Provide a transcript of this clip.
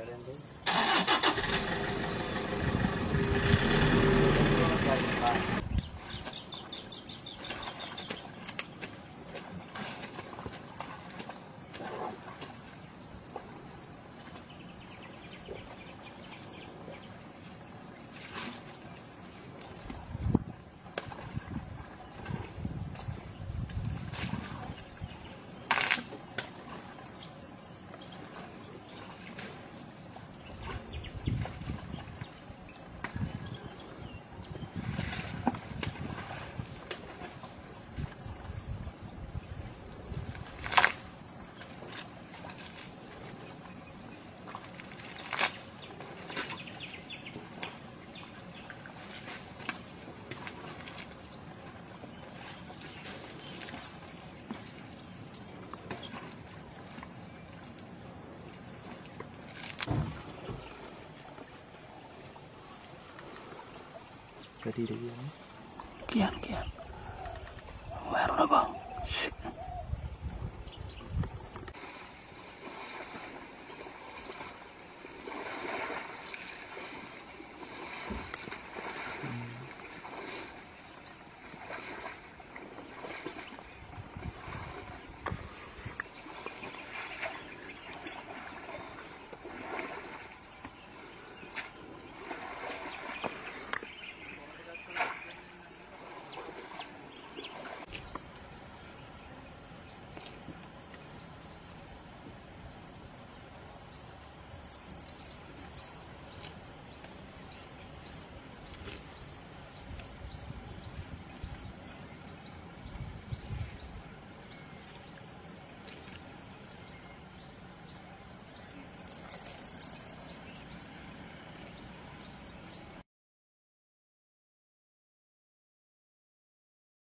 Tara lang doon. કરી રહ્યા kian. Meron na bang? Shit.